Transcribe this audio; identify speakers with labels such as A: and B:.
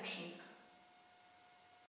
A: action.